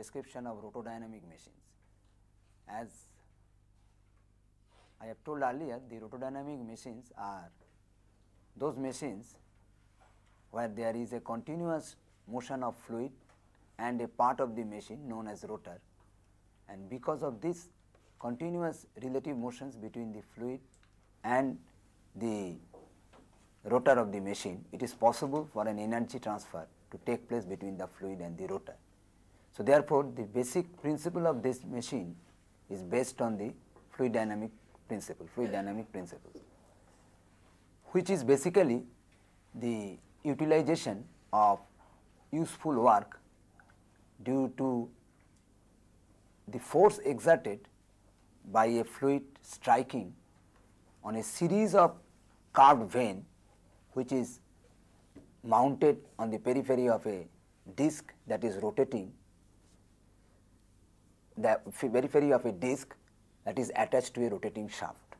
description of rotodynamic machines. As I have told earlier, the rotodynamic machines are those machines where there is a continuous motion of fluid and a part of the machine known as rotor and because of this continuous relative motions between the fluid and the rotor of the machine, it is possible for an energy transfer to take place between the fluid and the rotor. So, therefore, the basic principle of this machine is based on the fluid dynamic principle, fluid dynamic principles, which is basically the utilization of useful work due to the force exerted by a fluid striking on a series of curved vane which is mounted on the periphery of a disc that is rotating the periphery of a disc that is attached to a rotating shaft.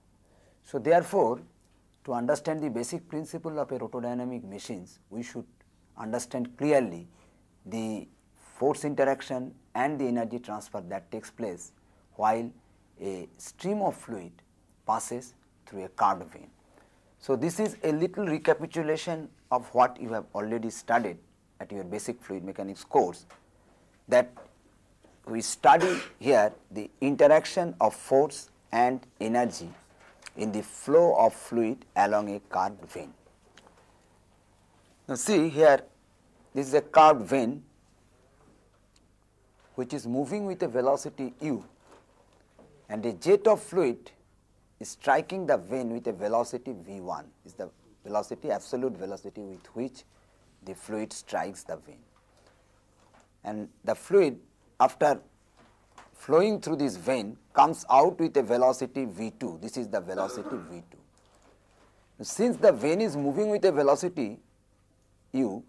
So, therefore, to understand the basic principle of a rotodynamic machines, we should understand clearly the force interaction and the energy transfer that takes place while a stream of fluid passes through a curved vane. So, this is a little recapitulation of what you have already studied at your basic fluid mechanics course that we study here the interaction of force and energy in the flow of fluid along a curved vane. Now, see here this is a curved vane which is moving with a velocity u and a jet of fluid is striking the vane with a velocity v1 is the velocity absolute velocity with which the fluid strikes the vane. And the fluid after flowing through this vane comes out with a velocity v2 this is the velocity v2. Since the vane is moving with a velocity u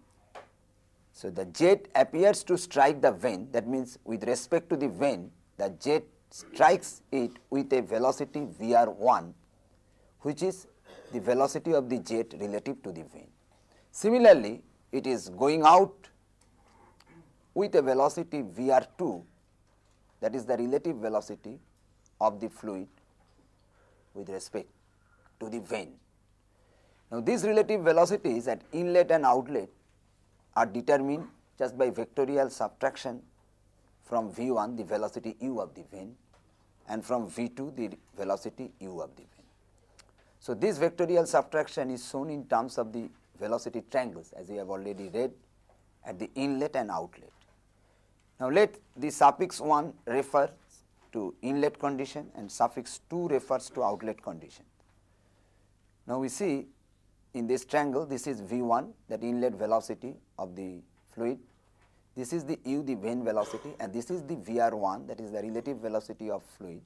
so the jet appears to strike the vane that means with respect to the vane the jet strikes it with a velocity Vr1 which is the velocity of the jet relative to the vane. Similarly, it is going out with a velocity Vr2 that is the relative velocity of the fluid with respect to the vane. Now, these relative velocities at inlet and outlet are determined just by vectorial subtraction from v1 the velocity u of the vane and from v2 the velocity u of the vane. So, this vectorial subtraction is shown in terms of the velocity triangles as we have already read at the inlet and outlet. Now, let the suffix 1 refers to inlet condition and suffix 2 refers to outlet condition. Now, we see in this triangle this is v1 that inlet velocity of the fluid this is the u the vane velocity and this is the Vr1 that is the relative velocity of fluid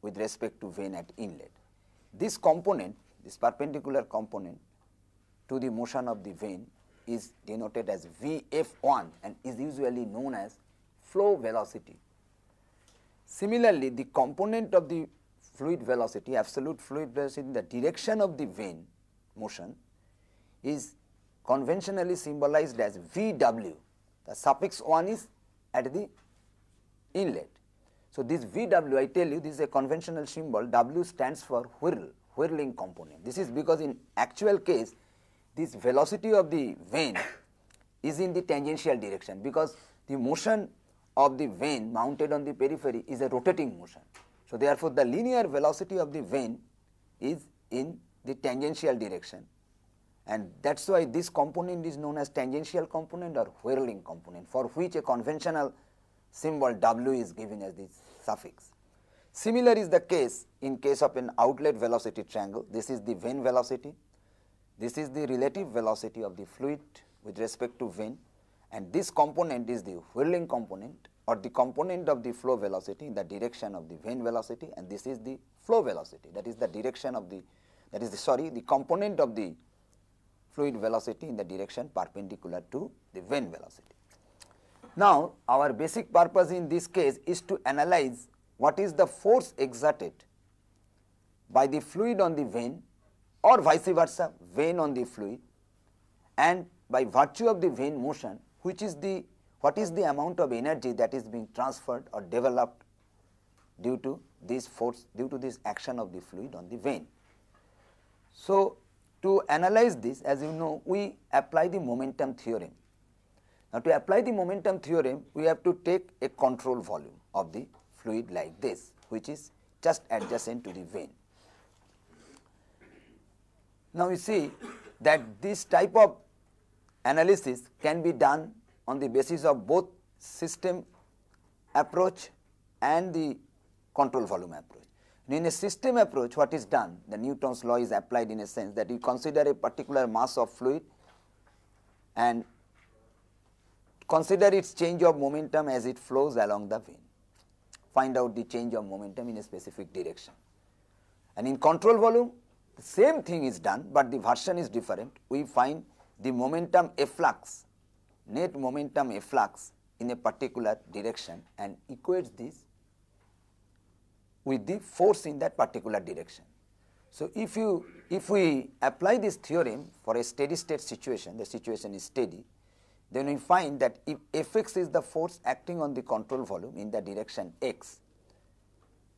with respect to vane at inlet. This component this perpendicular component to the motion of the vane is denoted as Vf1 and is usually known as flow velocity. Similarly, the component of the fluid velocity absolute fluid velocity in the direction of the vane motion is conventionally symbolized as VW. The suffix 1 is at the inlet. So, this VW I tell you this is a conventional symbol W stands for whirl, whirling component. This is because in actual case this velocity of the vane is in the tangential direction because the motion of the vane mounted on the periphery is a rotating motion. So, therefore, the linear velocity of the vane is in the tangential direction and that is why this component is known as tangential component or whirling component for which a conventional symbol W is given as this suffix. Similar is the case in case of an outlet velocity triangle. This is the vane velocity, this is the relative velocity of the fluid with respect to vane and this component is the whirling component or the component of the flow velocity in the direction of the vane velocity and this is the flow velocity that is the direction of the that is the sorry the component of the fluid velocity in the direction perpendicular to the vane velocity. Now, our basic purpose in this case is to analyze what is the force exerted by the fluid on the vane or vice versa vane on the fluid and by virtue of the vane motion which is the what is the amount of energy that is being transferred or developed due to this force due to this action of the fluid on the vane. So, to analyze this as you know we apply the momentum theorem. Now, to apply the momentum theorem we have to take a control volume of the fluid like this which is just adjacent to the vane. Now, you see that this type of analysis can be done on the basis of both system approach and the control volume approach. In a system approach what is done the Newton's law is applied in a sense that you consider a particular mass of fluid and consider its change of momentum as it flows along the vane. Find out the change of momentum in a specific direction. And in control volume the same thing is done, but the version is different. We find the momentum efflux, net momentum efflux in a particular direction and equates this with the force in that particular direction. So, if you if we apply this theorem for a steady state situation, the situation is steady, then we find that if Fx is the force acting on the control volume in the direction x,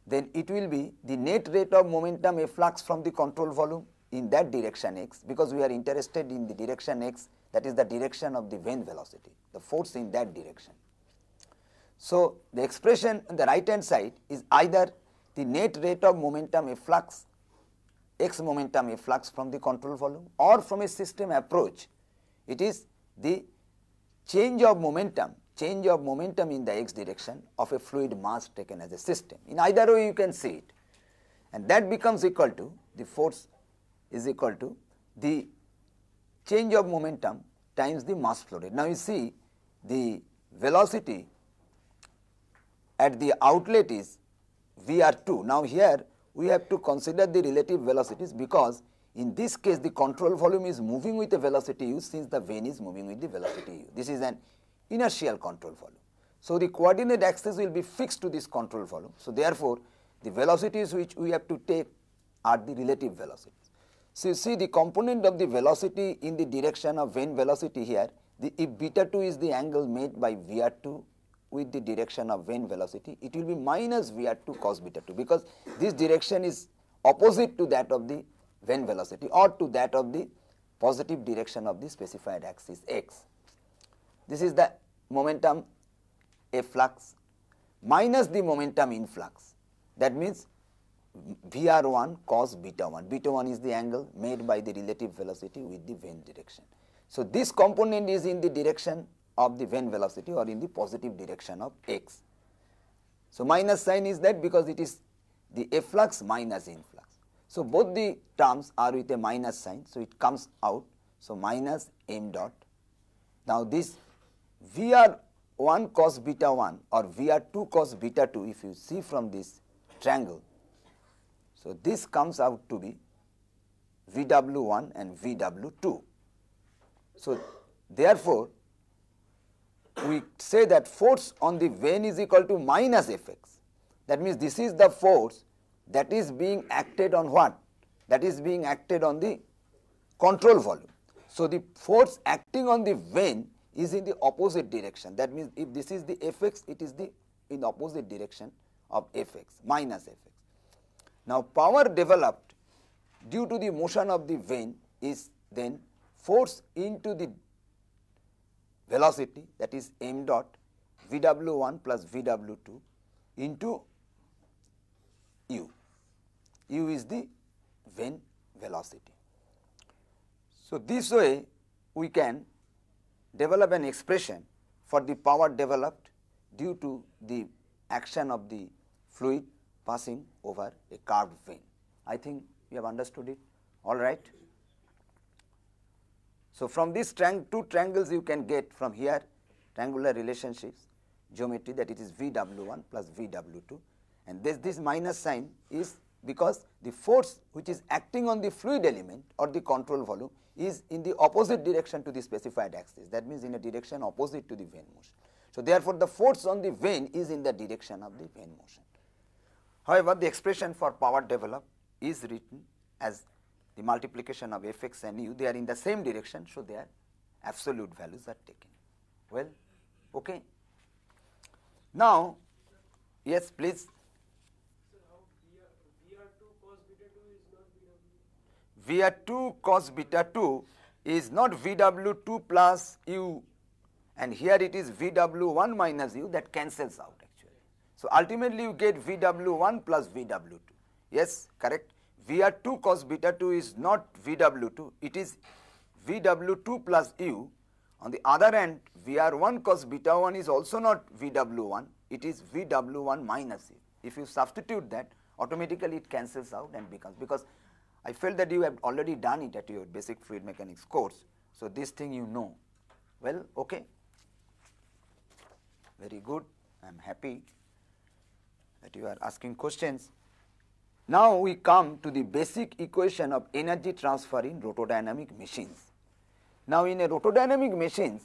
then it will be the net rate of momentum efflux from the control volume in that direction x because we are interested in the direction x that is the direction of the vane velocity, the force in that direction. So, the expression on the right hand side is either the net rate of momentum efflux x momentum efflux from the control volume or from a system approach it is the change of momentum change of momentum in the x direction of a fluid mass taken as a system. In either way you can see it and that becomes equal to the force is equal to the change of momentum times the mass flow rate. Now, you see the velocity at the outlet is Vr2. Now, here we have to consider the relative velocities because in this case the control volume is moving with the velocity u since the vane is moving with the velocity u. This is an inertial control volume. So, the coordinate axis will be fixed to this control volume. So, therefore, the velocities which we have to take are the relative velocities. So, you see the component of the velocity in the direction of vane velocity here, the, if beta 2 is the angle made by Vr 2 with the direction of vane velocity, it will be minus Vr 2 cos beta 2 because this direction is opposite to that of the vane velocity or to that of the positive direction of the specified axis x. This is the momentum efflux minus the momentum influx. That means Vr1 cos beta 1. Beta 1 is the angle made by the relative velocity with the vane direction. So, this component is in the direction of the vane velocity or in the positive direction of x. So, minus sign is that because it is the efflux minus influx. So, both the terms are with a minus sign. So, it comes out. So, minus m dot. Now, this Vr 1 cos beta 1 or Vr 2 cos beta 2 if you see from this triangle. So, this comes out to be Vw 1 and Vw 2. So, therefore, we say that force on the vane is equal to minus Fx. That means, this is the force that is being acted on what? That is being acted on the control volume. So, the force acting on the vane is in the opposite direction. That means, if this is the fx, it is the in opposite direction of fx minus fx. Now, power developed due to the motion of the vane is then force into the velocity that is m dot Vw1 plus Vw2 into u. u is the vane velocity. So, this way we can develop an expression for the power developed due to the action of the fluid passing over a curved vane. I think you have understood it all right. So, from these two triangles you can get from here triangular relationships geometry that it is Vw1 plus Vw2 and this, this minus sign is because the force which is acting on the fluid element or the control volume is in the opposite direction to the specified axis that means in a direction opposite to the vane motion. So, therefore, the force on the vane is in the direction of the vane motion. However, the expression for power developed is written as the multiplication of Fx and u they are in the same direction. So, their absolute values are taken. Well, okay. Now, yes, please. VR2 cos beta 2 is not VW2 plus U and here it is VW1 minus U that cancels out actually. So ultimately you get VW1 plus VW2. Yes, correct. VR2 cos beta 2 is not VW2, it is VW2 plus U. On the other hand, VR1 cos beta 1 is also not VW1, it is VW1 minus U. If you substitute that, automatically it cancels out and becomes, because I felt that you have already done it at your basic fluid mechanics course. So, this thing you know. Well, okay. Very good. I am happy that you are asking questions. Now, we come to the basic equation of energy transfer in rotodynamic machines. Now, in a rotodynamic machines,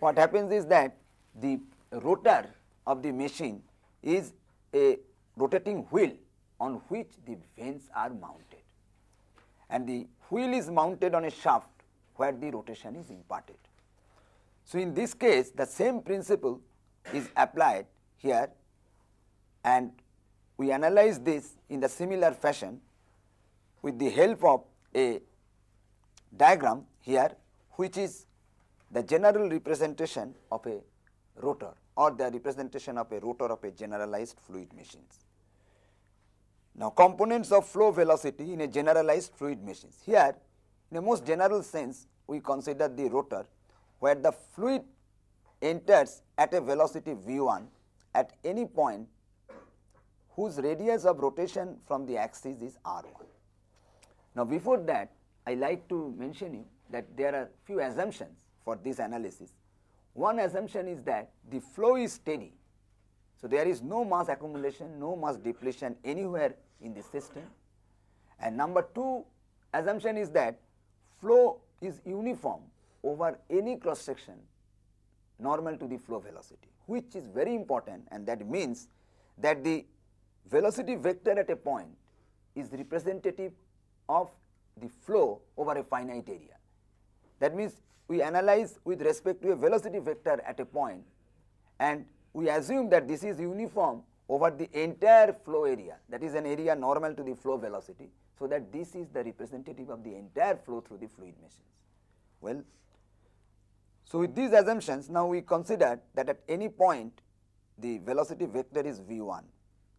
what happens is that the rotor of the machine is a rotating wheel on which the vanes are mounted and the wheel is mounted on a shaft where the rotation is imparted. So, in this case the same principle is applied here and we analyze this in the similar fashion with the help of a diagram here which is the general representation of a rotor or the representation of a rotor of a generalized fluid machines. Now, components of flow velocity in a generalized fluid machines. Here, in a most general sense, we consider the rotor where the fluid enters at a velocity v1 at any point whose radius of rotation from the axis is r1. Now, before that, I like to mention you that there are few assumptions for this analysis. One assumption is that the flow is steady so, there is no mass accumulation, no mass depletion anywhere in the system. And number two assumption is that flow is uniform over any cross section normal to the flow velocity, which is very important and that means that the velocity vector at a point is representative of the flow over a finite area. That means we analyze with respect to a velocity vector at a point and we assume that this is uniform over the entire flow area that is an area normal to the flow velocity. So, that this is the representative of the entire flow through the fluid machines. Well, so with these assumptions now we consider that at any point the velocity vector is v1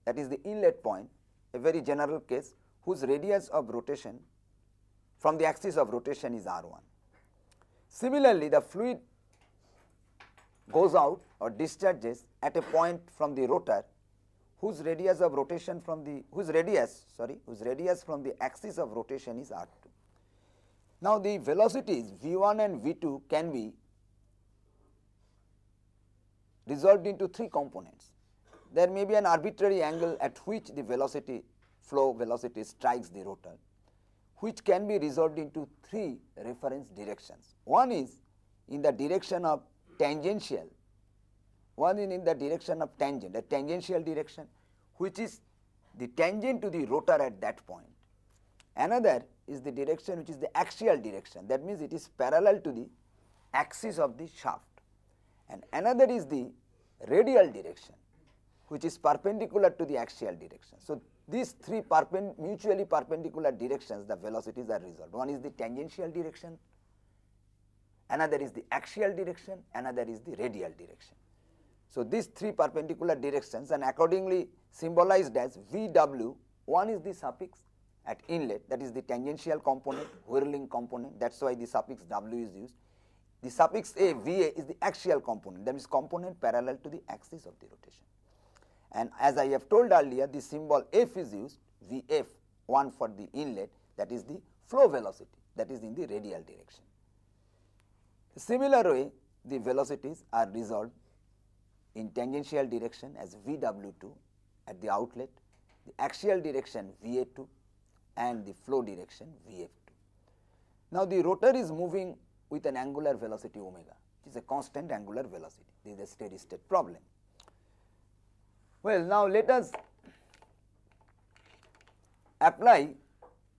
that is the inlet point a very general case whose radius of rotation from the axis of rotation is r1. Similarly, the fluid goes out or discharges at a point from the rotor whose radius of rotation from the whose radius sorry whose radius from the axis of rotation is r2. Now, the velocities v1 and v2 can be resolved into three components. There may be an arbitrary angle at which the velocity flow velocity strikes the rotor which can be resolved into three reference directions. One is in the direction of tangential, one is in the direction of tangent, a tangential direction which is the tangent to the rotor at that point. Another is the direction which is the axial direction that means it is parallel to the axis of the shaft and another is the radial direction which is perpendicular to the axial direction. So, these three mutually perpendicular directions the velocities are resolved. One is the tangential direction, another is the axial direction, another is the radial direction. So, these three perpendicular directions and accordingly symbolized as VW, one is the suffix at inlet that is the tangential component, whirling component that is why the suffix W is used. The suffix A, VA is the axial component that is component parallel to the axis of the rotation. And as I have told earlier the symbol F is used VF one for the inlet that is the flow velocity that is in the radial direction. Similar way, the velocities are resolved in tangential direction as VW2 at the outlet, the axial direction VA2 and the flow direction VF2. Now, the rotor is moving with an angular velocity omega, which is a constant angular velocity. This is a steady state problem. Well, now let us apply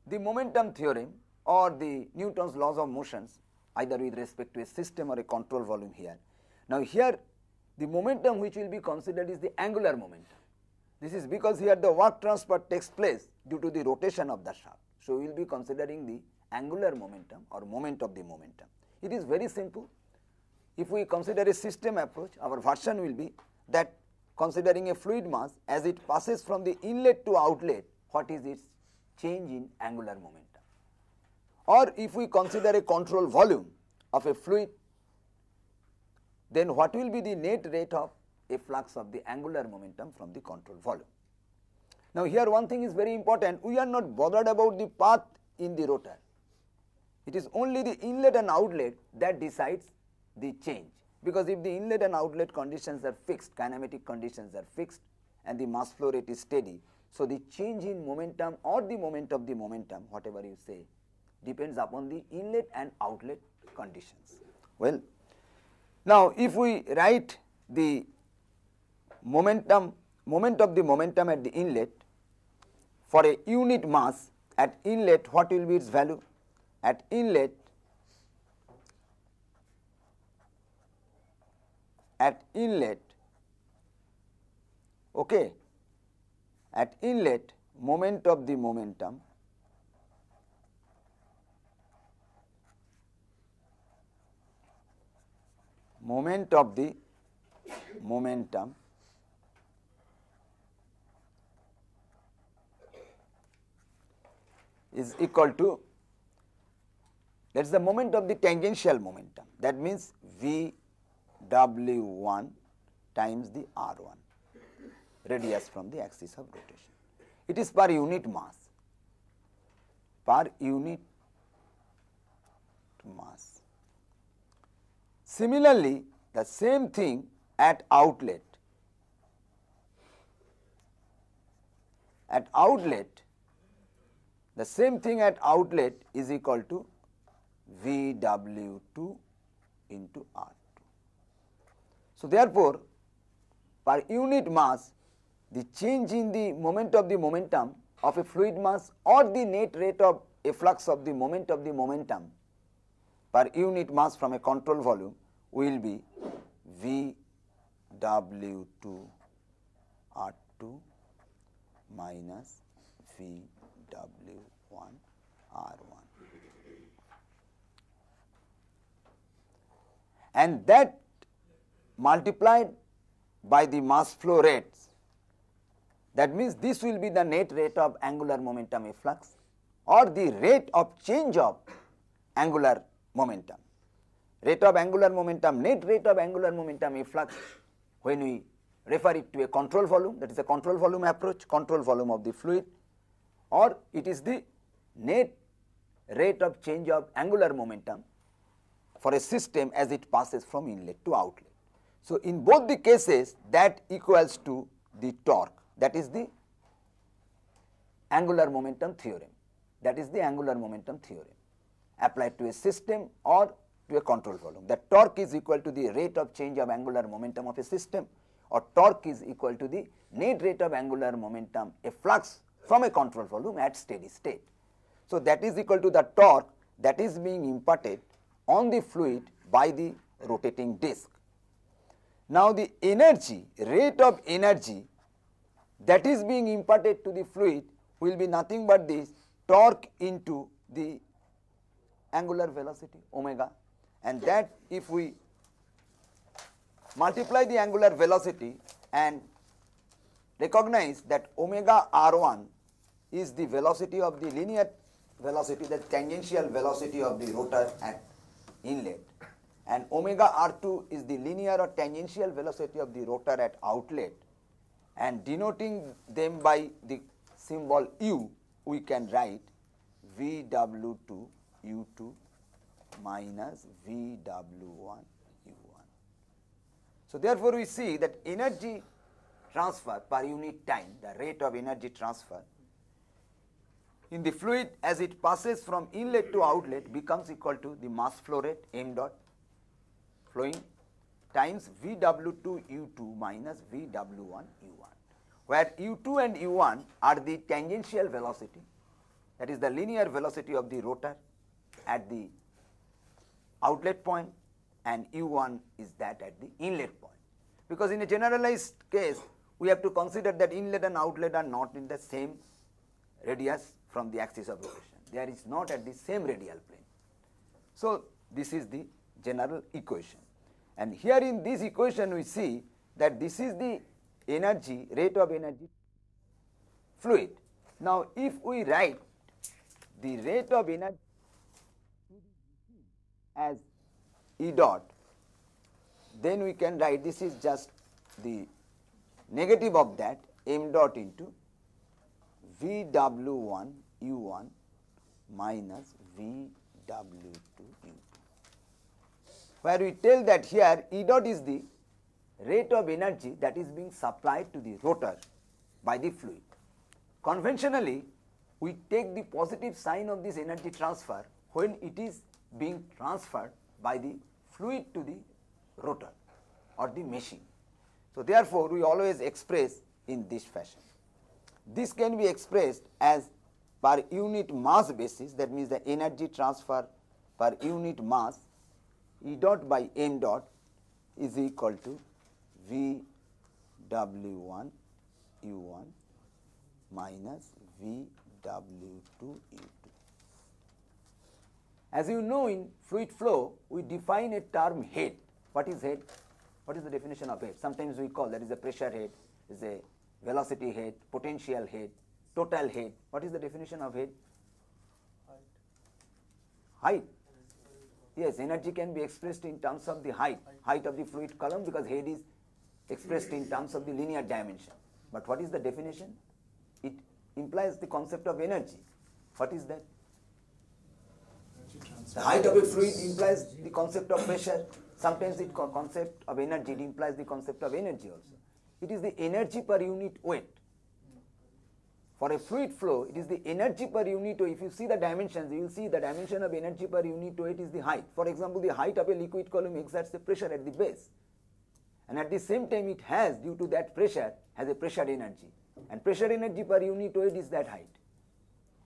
the momentum theorem or the Newton's laws of motions either with respect to a system or a control volume here. Now, here the momentum which will be considered is the angular momentum. This is because here the work transfer takes place due to the rotation of the shaft. So, we will be considering the angular momentum or moment of the momentum. It is very simple. If we consider a system approach, our version will be that considering a fluid mass as it passes from the inlet to outlet, what is its change in angular momentum. Or if we consider a control volume of a fluid, then what will be the net rate of efflux of the angular momentum from the control volume. Now, here one thing is very important, we are not bothered about the path in the rotor. It is only the inlet and outlet that decides the change because if the inlet and outlet conditions are fixed, kinematic conditions are fixed and the mass flow rate is steady. So, the change in momentum or the moment of the momentum whatever you say depends upon the inlet and outlet conditions. Well, now if we write the momentum moment of the momentum at the inlet for a unit mass at inlet what will be its value? At inlet at inlet okay at inlet moment of the momentum moment of the momentum is equal to that is the moment of the tangential momentum that means V W1 times the R1 radius from the axis of rotation. It is per unit mass per unit mass. Similarly, the same thing at outlet. At outlet, the same thing at outlet is equal to VW2 into R2. So, therefore, per unit mass the change in the moment of the momentum of a fluid mass or the net rate of efflux of the moment of the momentum per unit mass from a control volume will be V W2 R2 minus V W1 R1. And that multiplied by the mass flow rates, that means this will be the net rate of angular momentum efflux or the rate of change of angular momentum rate of angular momentum, net rate of angular momentum efflux when we refer it to a control volume that is a control volume approach, control volume of the fluid or it is the net rate of change of angular momentum for a system as it passes from inlet to outlet. So, in both the cases that equals to the torque that is the angular momentum theorem that is the angular momentum theorem applied to a system or to a control volume. The torque is equal to the rate of change of angular momentum of a system or torque is equal to the net rate of angular momentum efflux from a control volume at steady state. So, that is equal to the torque that is being imparted on the fluid by the rotating disc. Now, the energy rate of energy that is being imparted to the fluid will be nothing but this torque into the angular velocity omega and that if we multiply the angular velocity and recognize that omega r1 is the velocity of the linear velocity the tangential velocity of the rotor at inlet and omega r2 is the linear or tangential velocity of the rotor at outlet and denoting them by the symbol u we can write vw2 u2 minus VW1 U1. So, therefore, we see that energy transfer per unit time, the rate of energy transfer in the fluid as it passes from inlet to outlet becomes equal to the mass flow rate m dot flowing times VW2 U2 minus VW1 U1, where U2 and U1 are the tangential velocity that is the linear velocity of the rotor at the outlet point and u1 is that at the inlet point. Because in a generalized case, we have to consider that inlet and outlet are not in the same radius from the axis of rotation. There is not at the same radial plane. So, this is the general equation. And here in this equation we see that this is the energy, rate of energy fluid. Now, if we write the rate of energy as E dot, then we can write this is just the negative of that m dot into VW1 U1 minus VW2 U2 where we tell that here E dot is the rate of energy that is being supplied to the rotor by the fluid. Conventionally, we take the positive sign of this energy transfer when it is being transferred by the fluid to the rotor or the machine. So, therefore, we always express in this fashion. This can be expressed as per unit mass basis that means the energy transfer per unit mass E dot by m dot is equal to V W1 U1 minus V W2 U2. As you know in fluid flow, we define a term head. What is head? What is the definition of head? Sometimes we call that is a pressure head, is a velocity head, potential head, total head. What is the definition of head? Height. Height. Yes, energy can be expressed in terms of the height, height of the fluid column because head is expressed in terms of the linear dimension. But what is the definition? It implies the concept of energy. What is that? The height of a fluid implies the concept of pressure. Sometimes the concept of energy it implies the concept of energy also. It is the energy per unit weight. For a fluid flow, it is the energy per unit weight. If you see the dimensions, you will see the dimension of energy per unit weight is the height. For example, the height of a liquid column exerts the pressure at the base. And at the same time, it has, due to that pressure, has a pressure energy. And pressure energy per unit weight is that height.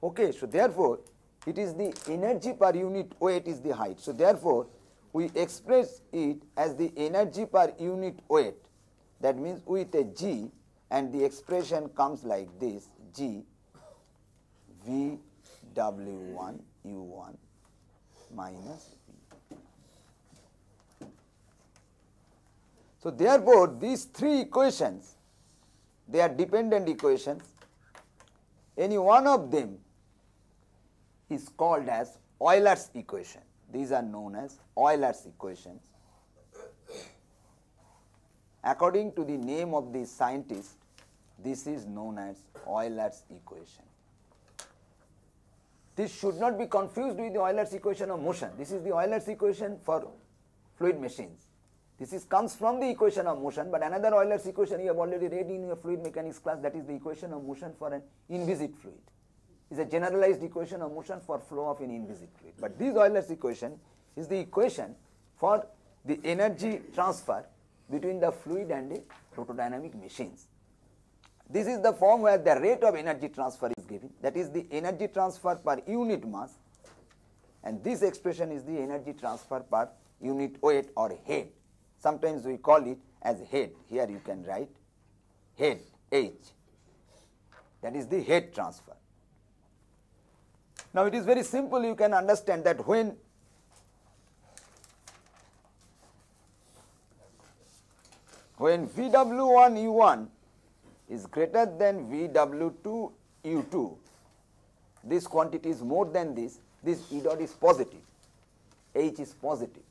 Okay, so therefore, it is the energy per unit weight is the height. So therefore, we express it as the energy per unit weight. That means with a G and the expression comes like this G V W1 U1 minus V. So, therefore, these three equations they are dependent equations any one of them is called as Euler's equation these are known as Euler's equations according to the name of the scientist this is known as Euler's equation. This should not be confused with the Euler's equation of motion. This is the Euler's equation for fluid machines. This is comes from the equation of motion, but another Euler's equation you have already read in your fluid mechanics class that is the equation of motion for an inviscid fluid. Is a generalized equation of motion for flow of an inviscid fluid. But this Euler's equation is the equation for the energy transfer between the fluid and the rotodynamic machines. This is the form where the rate of energy transfer is given that is the energy transfer per unit mass and this expression is the energy transfer per unit weight or head. Sometimes we call it as head. Here you can write head H that is the head transfer. Now it is very simple you can understand that when when VW1 U1 is greater than VW2 U2, this quantity is more than this, this E dot is positive, H is positive.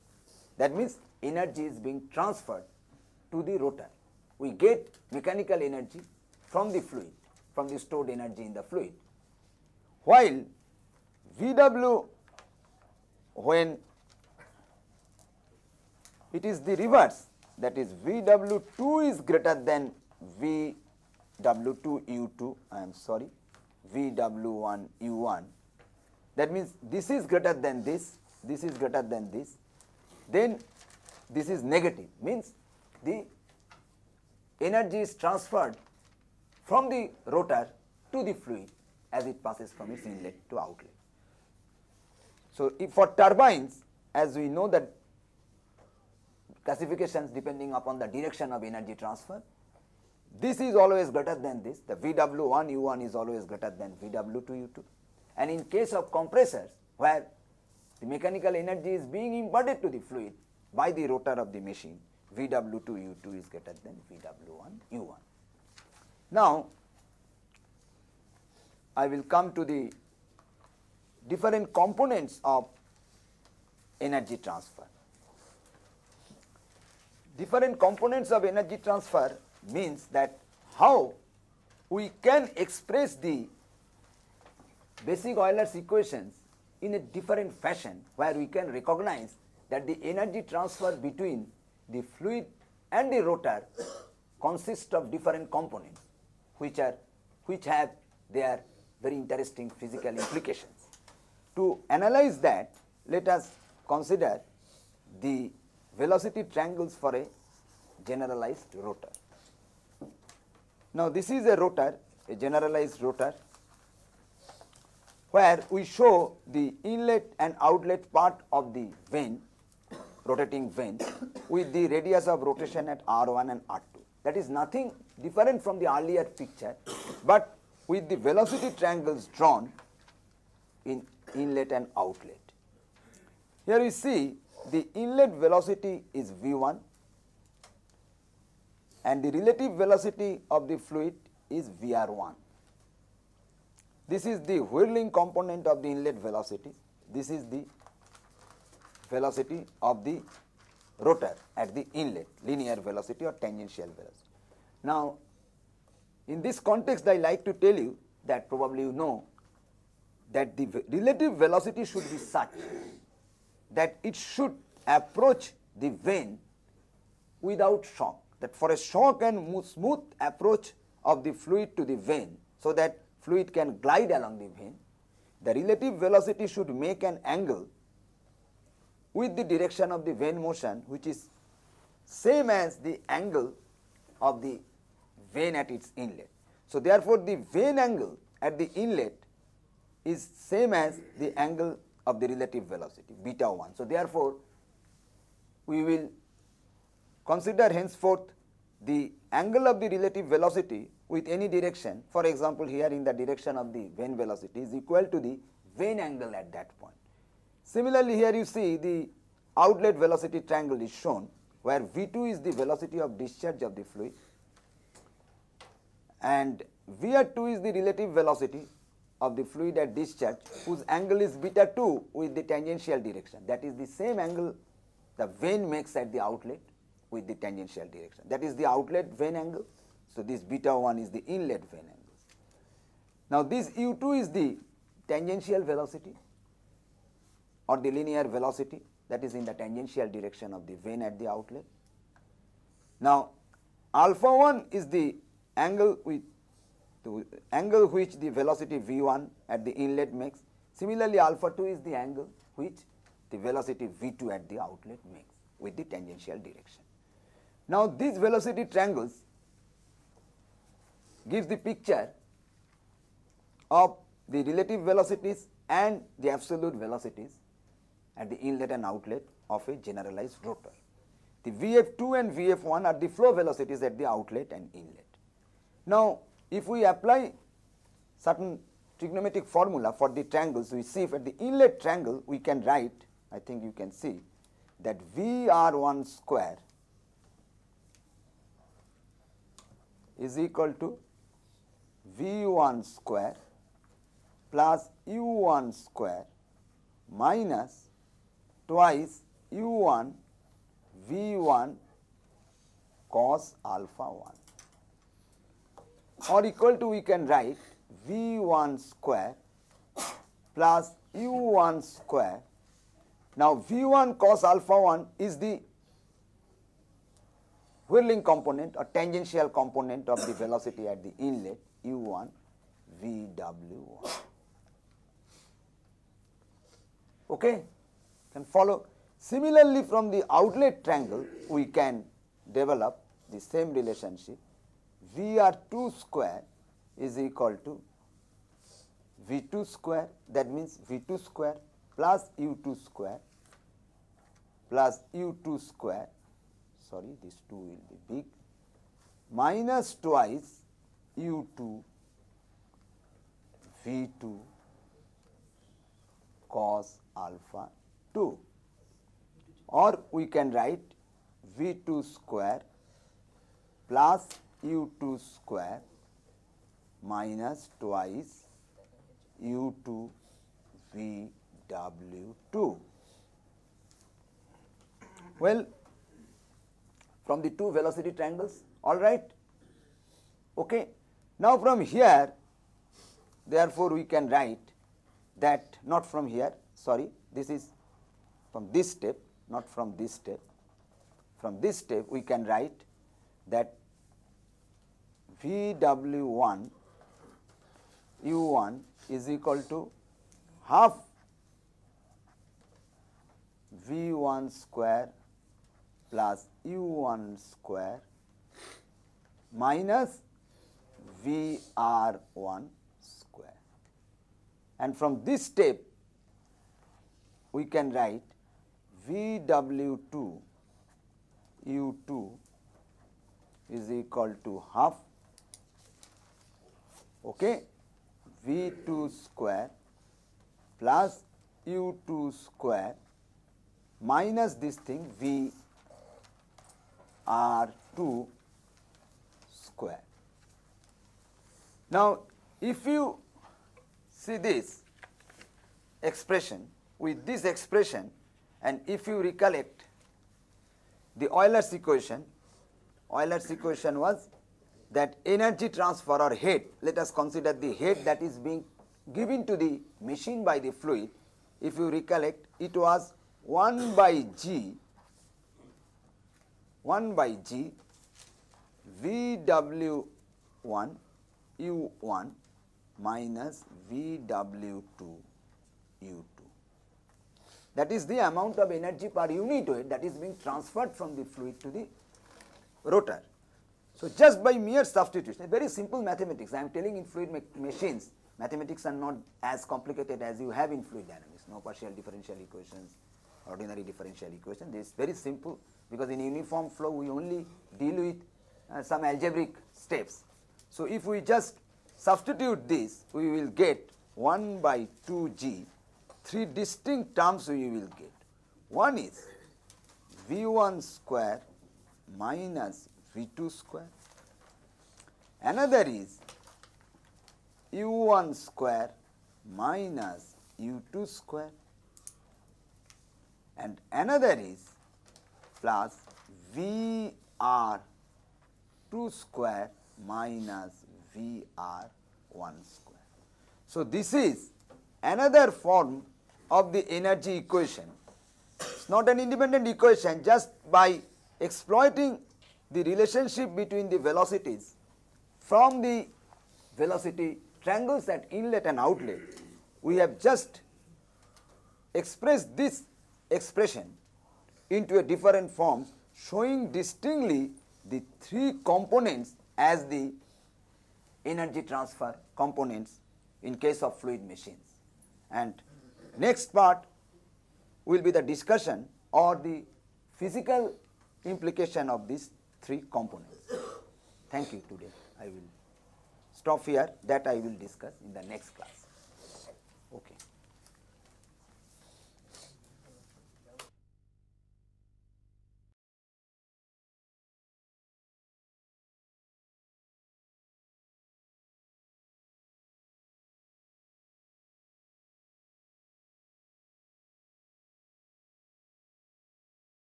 That means energy is being transferred to the rotor. We get mechanical energy from the fluid, from the stored energy in the fluid. While VW, when it is the reverse, that is VW2 is greater than V W2 U2 I am sorry VW1 U1 that means this is greater than this this is greater than this then this is negative means the energy is transferred from the rotor to the fluid as it passes from its inlet to outlet. So, for turbines as we know that classifications depending upon the direction of energy transfer. This is always greater than this, the VW1 U1 is always greater than VW2 U2. And in case of compressors, where the mechanical energy is being imparted to the fluid by the rotor of the machine, VW2 U2 is greater than VW1 U1. Now, I will come to the different components of energy transfer. Different components of energy transfer means that how we can express the basic Euler's equations in a different fashion where we can recognize that the energy transfer between the fluid and the rotor consists of different components which are which have their very interesting physical implications. To analyze that, let us consider the velocity triangles for a generalized rotor. Now, this is a rotor, a generalized rotor, where we show the inlet and outlet part of the vane, rotating vane, with the radius of rotation at r1 and r2. That is nothing different from the earlier picture, but with the velocity triangles drawn in inlet and outlet. Here we see the inlet velocity is v1 and the relative velocity of the fluid is vr1. This is the whirling component of the inlet velocity. This is the velocity of the rotor at the inlet, linear velocity or tangential velocity. Now, in this context, I like to tell you that probably you know that the relative velocity should be such that it should approach the vane without shock. That for a shock and smooth approach of the fluid to the vane, so that fluid can glide along the vane, the relative velocity should make an angle with the direction of the vane motion which is same as the angle of the vane at its inlet. So, therefore, the vane angle at the inlet is same as the angle of the relative velocity beta 1. So, therefore, we will consider henceforth the angle of the relative velocity with any direction for example, here in the direction of the vane velocity is equal to the vane angle at that point. Similarly, here you see the outlet velocity triangle is shown where V2 is the velocity of discharge of the fluid and VR2 is the relative velocity of the fluid at discharge whose angle is beta 2 with the tangential direction. That is the same angle the vane makes at the outlet with the tangential direction. That is the outlet vane angle. So, this beta 1 is the inlet vane angle. Now, this u2 is the tangential velocity or the linear velocity that is in the tangential direction of the vane at the outlet. Now, alpha 1 is the angle with the angle which the velocity v1 at the inlet makes. Similarly, alpha 2 is the angle which the velocity v2 at the outlet makes with the tangential direction. Now, these velocity triangles gives the picture of the relative velocities and the absolute velocities at the inlet and outlet of a generalized rotor. The Vf2 and Vf1 are the flow velocities at the outlet and inlet. Now, if we apply certain trigonometric formula for the triangles, we see if at the inlet triangle we can write, I think you can see that VR1 square is equal to V1 square plus U1 square minus twice U1 V1 cos alpha 1 or equal to we can write V1 square plus U1 square. Now, V1 cos alpha 1 is the whirling component or tangential component of the velocity at the inlet U1 VW1. Okay, can follow. Similarly, from the outlet triangle, we can develop the same relationship VR2 square is equal to V2 square that means V2 square plus U2 square plus u2 square sorry this 2 will be big minus twice u2 v2 cos alpha 2 or we can write v2 square plus u2 square minus twice u2 vw2. Well, from the two velocity triangles, all right. Okay. Now, from here, therefore, we can write that not from here, sorry, this is from this step, not from this step. From this step, we can write that VW1 U1 is equal to half V1 square plus U1 square minus VR1 square. And from this step, we can write VW2 U2 is equal to half okay, V2 square plus U2 square minus this thing V R2 square. Now, if you see this expression with this expression and if you recollect the Euler's equation, Euler's equation was that energy transfer or head, let us consider the head that is being given to the machine by the fluid, if you recollect it was 1 by g 1 by g VW1 U1 minus VW2 U2. That is the amount of energy per unit weight that is being transferred from the fluid to the rotor. So, just by mere substitution, very simple mathematics, I am telling in fluid machines, mathematics are not as complicated as you have in fluid dynamics, no partial differential equations, ordinary differential equation, this is very simple because in uniform flow we only deal with uh, some algebraic steps. So, if we just substitute this, we will get 1 by 2 g, three distinct terms we will get. One is V1 square minus V2 square. Another is U1 square minus U2 square and another is plus VR 2 square minus VR 1 square. So, this is another form of the energy equation. It is not an independent equation just by exploiting the relationship between the velocities from the velocity triangles at inlet and outlet, we have just expressed this expression into a different form showing distinctly the three components as the energy transfer components in case of fluid machines. And next part will be the discussion or the physical implication of these three components. Thank you today. I will stop here that I will discuss in the next class.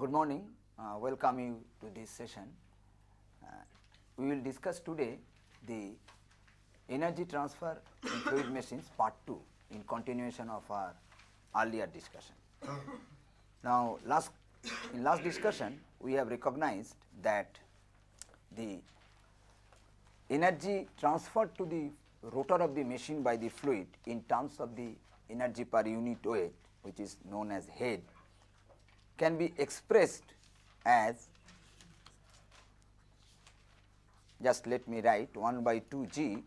Good morning, uh, welcome you to this session. Uh, we will discuss today the energy transfer in fluid machines part 2 in continuation of our earlier discussion. now, last in last discussion we have recognized that the energy transferred to the rotor of the machine by the fluid in terms of the energy per unit weight which is known as head can be expressed as just let me write 1 by 2 g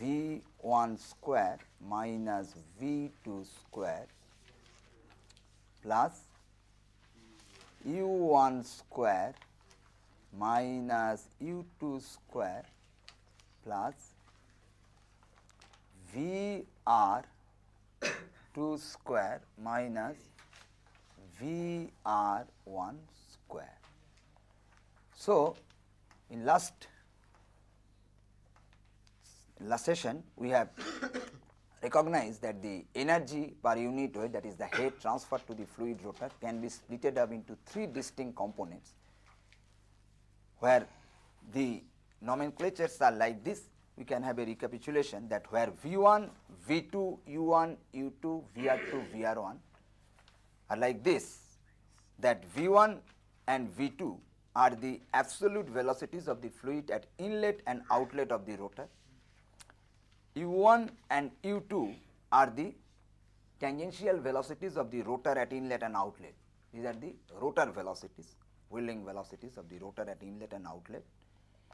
v 1 square minus v 2 square plus u 1 square minus u 2 square plus v r 2 square minus v r 1 square. So, in last last session we have recognized that the energy per unit weight that is the head transferred to the fluid rotor can be splitted up into three distinct components where the nomenclatures are like this we can have a recapitulation that where V1, V2, U1, U2, VR2, VR1 are like this that V1 and V2 are the absolute velocities of the fluid at inlet and outlet of the rotor. U1 and U2 are the tangential velocities of the rotor at inlet and outlet. These are the rotor velocities, whirling velocities of the rotor at inlet and outlet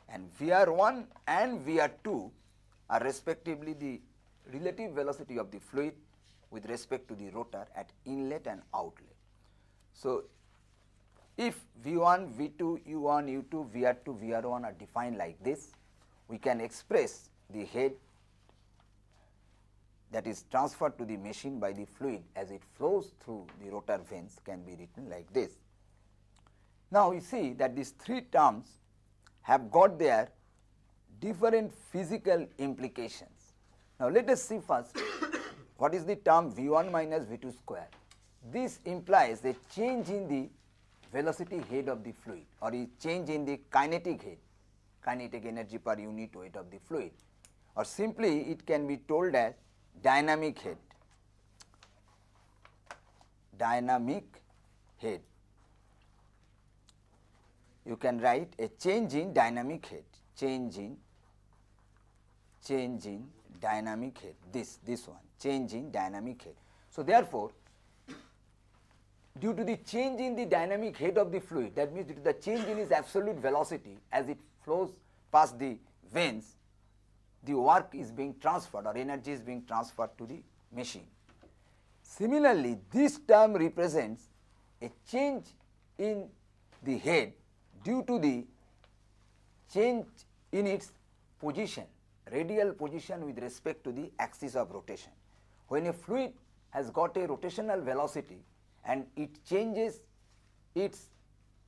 and VR1 and VR2 are respectively the relative velocity of the fluid with respect to the rotor at inlet and outlet. So, if V1, V2, U1, U2, VR2, VR1 are defined like this, we can express the head that is transferred to the machine by the fluid as it flows through the rotor vanes can be written like this. Now, we see that these three terms have got their different physical implications. Now, let us see first what is the term V1 minus V2 square. This implies a change in the velocity head of the fluid or a change in the kinetic head, kinetic energy per unit weight of the fluid. Or simply it can be told as dynamic head, dynamic head. You can write a change in dynamic head, change in, change in dynamic head, this, this one, change in dynamic head. So, therefore, due to the change in the dynamic head of the fluid, that means due to the change in its absolute velocity as it flows past the vanes, the work is being transferred or energy is being transferred to the machine. Similarly, this term represents a change in the head due to the change in its position, radial position with respect to the axis of rotation. When a fluid has got a rotational velocity and it changes its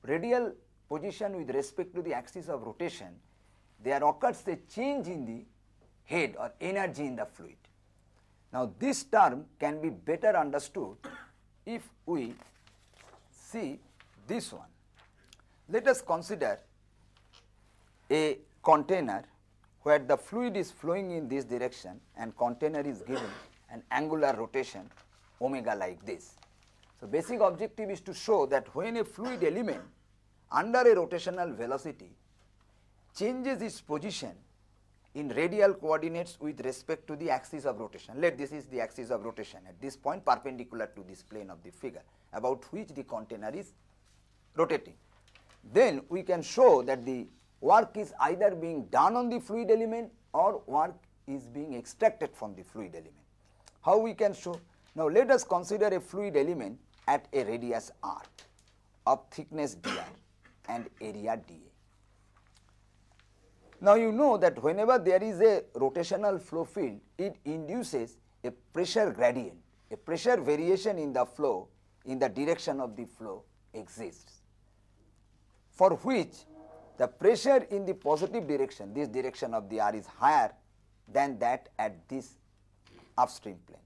radial position with respect to the axis of rotation, there occurs a change in the head or energy in the fluid. Now, this term can be better understood if we see this one. Let us consider a container where the fluid is flowing in this direction and container is given an angular rotation omega like this. So, basic objective is to show that when a fluid element under a rotational velocity changes its position in radial coordinates with respect to the axis of rotation. Let this is the axis of rotation at this point perpendicular to this plane of the figure about which the container is rotating then we can show that the work is either being done on the fluid element or work is being extracted from the fluid element. How we can show? Now, let us consider a fluid element at a radius r of thickness dr and area dA. Now, you know that whenever there is a rotational flow field, it induces a pressure gradient, a pressure variation in the flow in the direction of the flow exists for which the pressure in the positive direction, this direction of the R is higher than that at this upstream plane.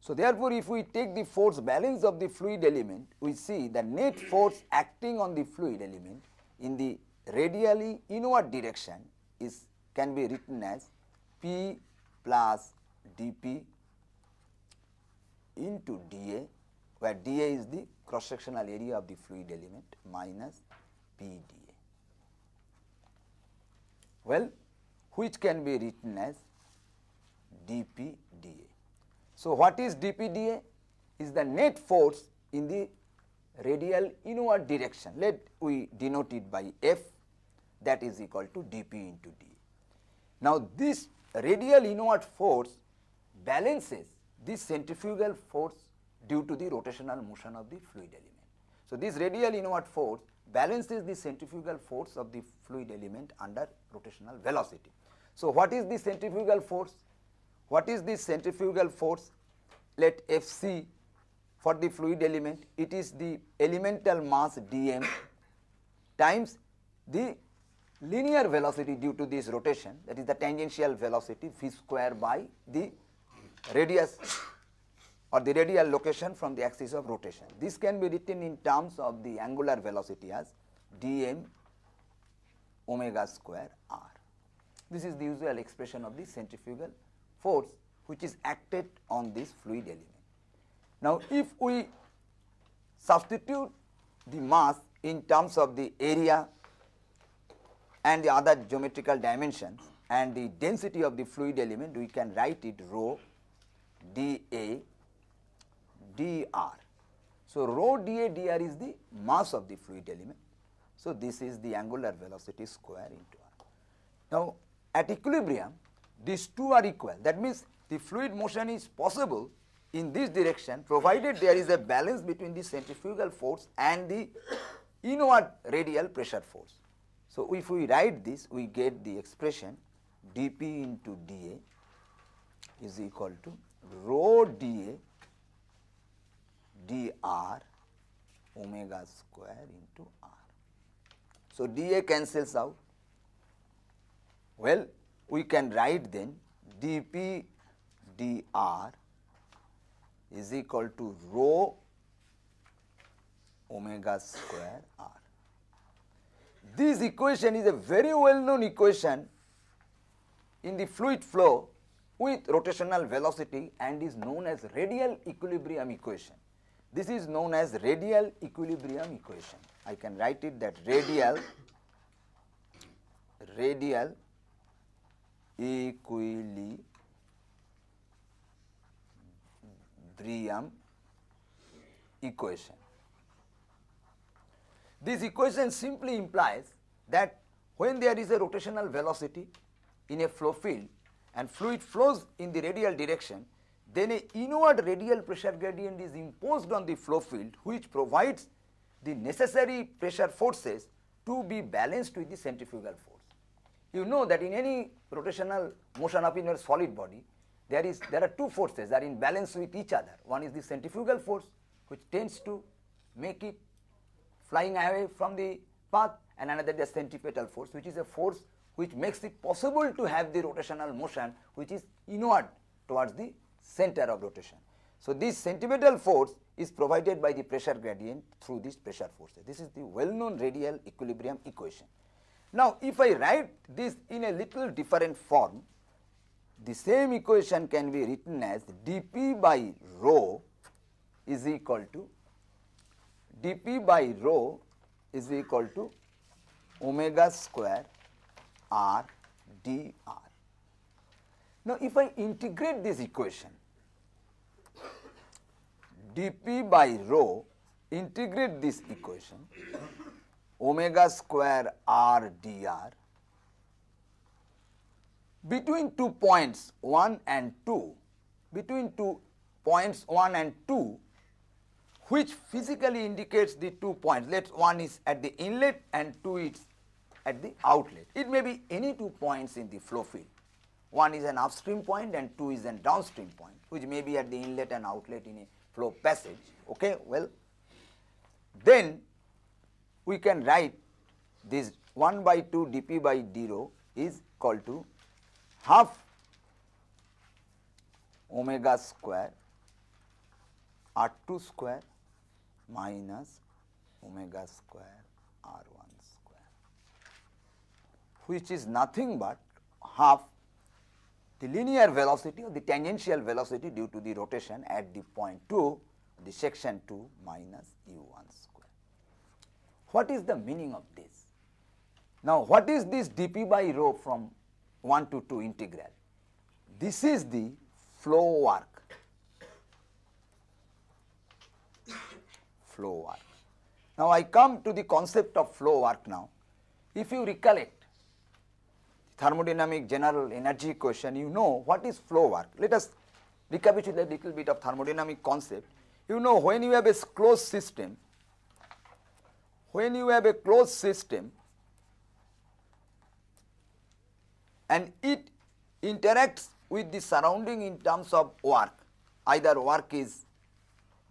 So, therefore, if we take the force balance of the fluid element, we see the net force acting on the fluid element in the radially inward direction is can be written as P plus dP into dA where dA is the cross sectional area of the fluid element minus PdA. Well, which can be written as dP dA. So, what is dPdA? Is the net force in the radial inward direction. Let we denote it by F that is equal to dP into dA. Now, this radial inward force balances this centrifugal force due to the rotational motion of the fluid element. So, this radial inward force balances the centrifugal force of the fluid element under rotational velocity. So, what is the centrifugal force? What is the centrifugal force? Let Fc for the fluid element, it is the elemental mass dm times the linear velocity due to this rotation that is the tangential velocity v square by the radius or the radial location from the axis of rotation. This can be written in terms of the angular velocity as dm omega square r. This is the usual expression of the centrifugal force which is acted on this fluid element. Now, if we substitute the mass in terms of the area and the other geometrical dimensions and the density of the fluid element, we can write it rho dA dr. So, rho dA dr is the mass of the fluid element. So, this is the angular velocity square into r. Now, at equilibrium these two are equal that means the fluid motion is possible in this direction provided there is a balance between the centrifugal force and the inward radial pressure force. So, if we write this we get the expression dP into dA is equal to rho dA dr omega square into r. So, dA cancels out. Well, we can write then dP dr is equal to rho omega square r. This equation is a very well known equation in the fluid flow with rotational velocity and is known as radial equilibrium equation. This is known as radial equilibrium equation. I can write it that radial radial equilibrium equation. This equation simply implies that when there is a rotational velocity in a flow field and fluid flows in the radial direction, then a inward radial pressure gradient is imposed on the flow field which provides the necessary pressure forces to be balanced with the centrifugal force. You know that in any rotational motion of a solid body, there is there are two forces that are in balance with each other. One is the centrifugal force which tends to make it flying away from the path and another the centripetal force which is a force which makes it possible to have the rotational motion which is inward towards the center of rotation. So, this centripetal force is provided by the pressure gradient through this pressure forces. This is the well known radial equilibrium equation. Now, if I write this in a little different form, the same equation can be written as dP by rho is equal to dP by rho is equal to omega square r dr. Now, if I integrate this equation dP by rho integrate this equation omega square r dr between two points 1 and 2 between two points 1 and 2 which physically indicates the two points. Let one is at the inlet and 2 is at the outlet. It may be any two points in the flow field. One is an upstream point and 2 is a downstream point which may be at the inlet and outlet in a flow passage. Okay, well, then we can write this 1 by 2 dp by d rho is equal to half omega square r2 square minus omega square r1 square which is nothing but half the linear velocity or the tangential velocity due to the rotation at the point 2 the section 2 minus u1 square. What is the meaning of this? Now, what is this dp by rho from 1 to 2 integral? This is the flow work, flow work. Now, I come to the concept of flow work now. If you recollect thermodynamic general energy equation, you know what is flow work. Let us recapitulate a little bit of thermodynamic concept. You know when you have a closed system, when you have a closed system and it interacts with the surrounding in terms of work, either work is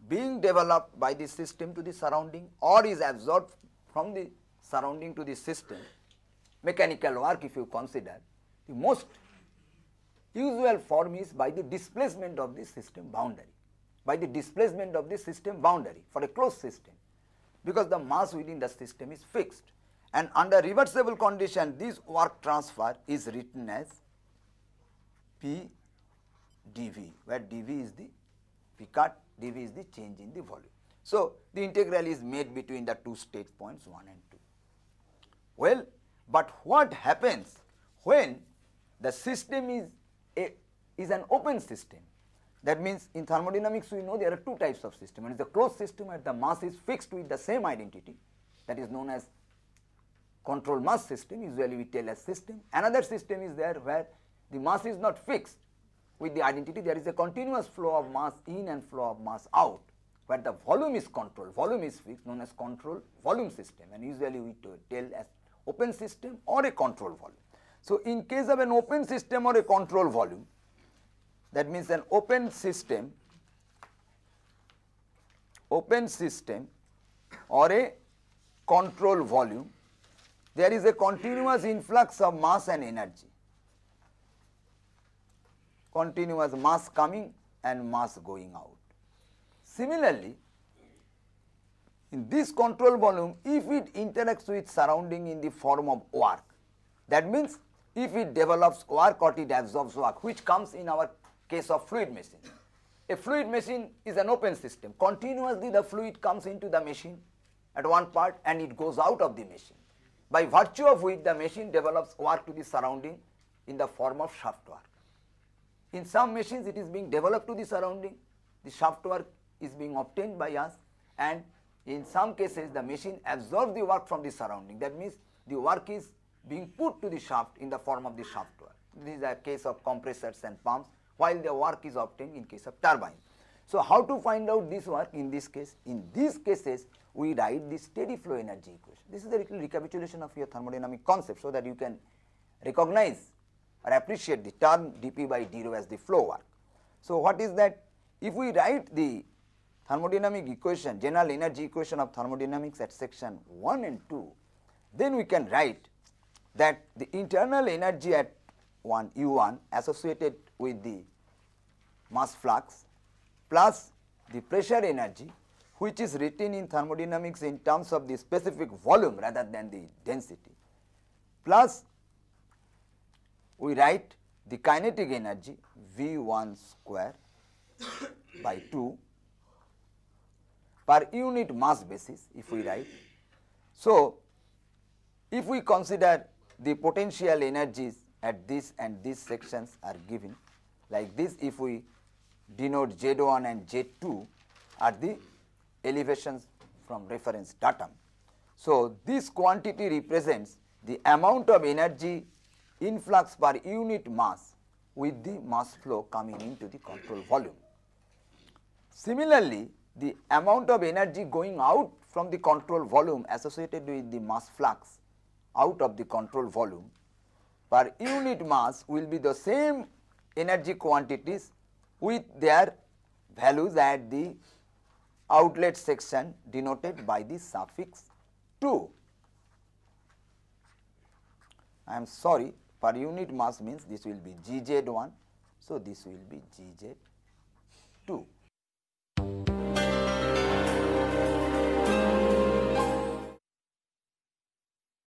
being developed by the system to the surrounding or is absorbed from the surrounding to the system, mechanical work if you consider, the most usual form is by the displacement of the system boundary, by the displacement of the system boundary for a closed system, because the mass within the system is fixed and under reversible condition this work transfer is written as P dV, where dV is the Picard, dV is the change in the volume. So, the integral is made between the two state points 1 and 2. Well, but what happens when the system is a, is an open system? That means in thermodynamics we know there are two types of system. One is a closed system where the mass is fixed with the same identity that is known as control mass system usually we tell as system. Another system is there where the mass is not fixed with the identity there is a continuous flow of mass in and flow of mass out where the volume is controlled, volume is fixed known as control volume system and usually we tell as open system or a control volume. So, in case of an open system or a control volume that means an open system open system or a control volume there is a continuous influx of mass and energy continuous mass coming and mass going out. Similarly, in this control volume, if it interacts with surrounding in the form of work, that means if it develops work or it absorbs work, which comes in our case of fluid machine. A fluid machine is an open system. Continuously the fluid comes into the machine at one part and it goes out of the machine, by virtue of which the machine develops work to the surrounding in the form of shaft work. In some machines it is being developed to the surrounding, the shaft work is being obtained by us and in some cases the machine absorbs the work from the surrounding. That means the work is being put to the shaft in the form of the shaft work. This is a case of compressors and pumps while the work is obtained in case of turbine. So, how to find out this work in this case? In these cases we write the steady flow energy equation. This is a little recapitulation of your thermodynamic concept so that you can recognize or appreciate the term dP by d rho as the flow work. So, what is that? If we write the thermodynamic equation, general energy equation of thermodynamics at section 1 and 2, then we can write that the internal energy at 1 U1 associated with the mass flux plus the pressure energy which is written in thermodynamics in terms of the specific volume rather than the density plus we write the kinetic energy V1 square by 2 per unit mass basis if we write. So, if we consider the potential energies at this and these sections are given like this if we denote Z1 and Z2 are the elevations from reference datum. So, this quantity represents the amount of energy influx per unit mass with the mass flow coming into the control volume. Similarly, the amount of energy going out from the control volume associated with the mass flux out of the control volume per unit mass will be the same energy quantities with their values at the outlet section denoted by the suffix 2. I am sorry per unit mass means this will be GZ1. So, this will be GZ2.